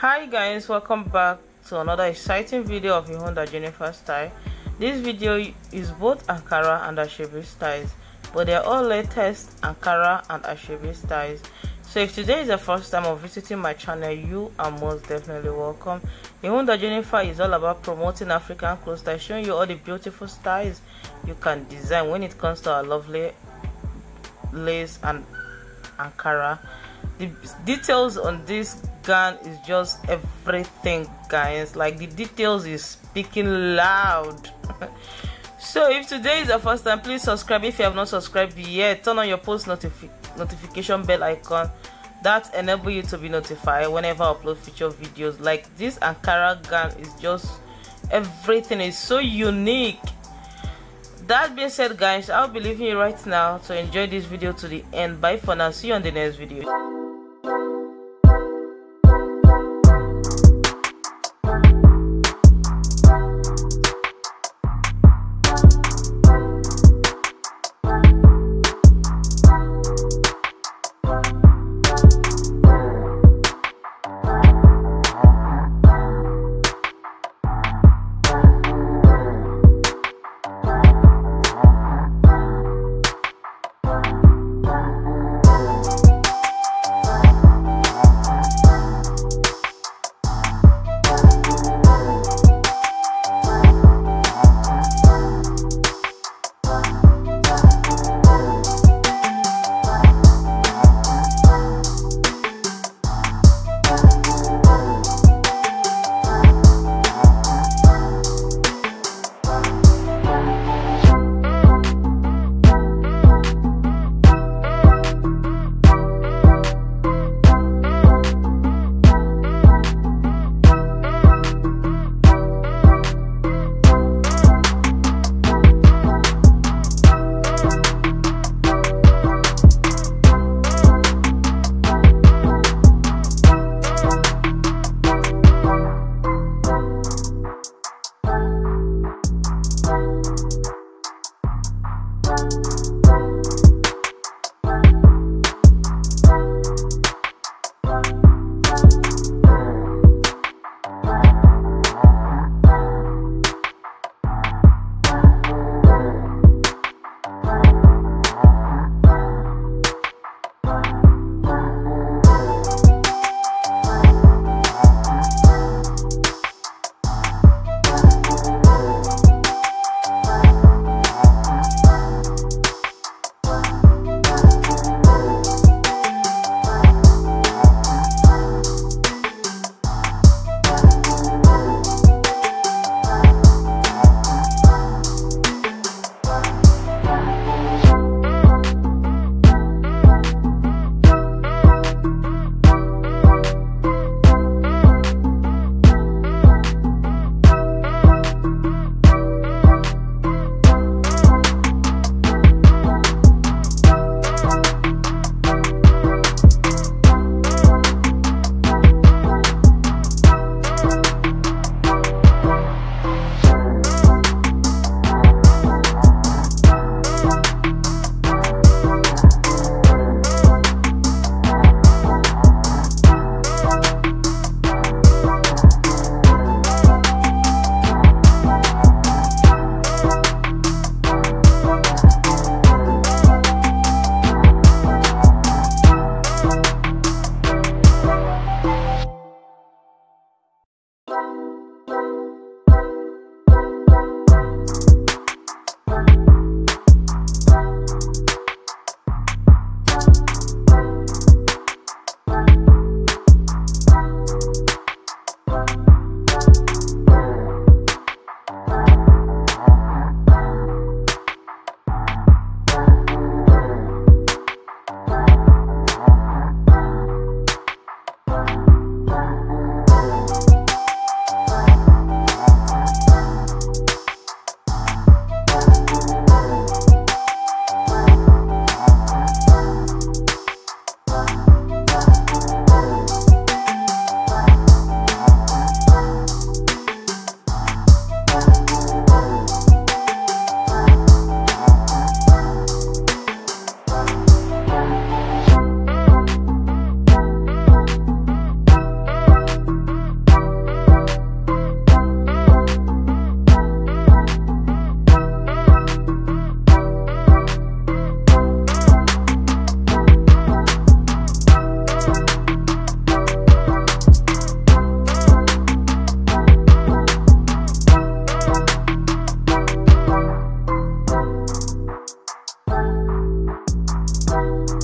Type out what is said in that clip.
hi guys welcome back to another exciting video of Ihunda Jennifer style. This video is both Ankara and Asoebi styles but they're all latest Ankara and Asoebi styles. So if today is the first time of visiting my channel you are most definitely welcome. Ihunda Jennifer is all about promoting African clothes style showing you all the beautiful styles you can design when it comes to our lovely lace and Ankara. The details on this gown is just everything guys. Like the details is speaking loud. So if today is the first time please subscribe. If you have not subscribed yet turn on your post notifi notification bell icon. That enable you to be notified whenever I upload future videos. Like this ankara gun is just everything. Is so unique. That being said guys i'll be leaving you right now. To enjoy this video to the end. Bye for now. See you on the next video you.